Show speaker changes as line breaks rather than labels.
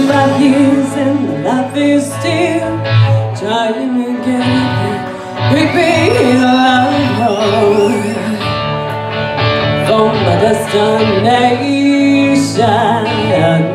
25 years and life is still trying to get up repeat alone from my destination.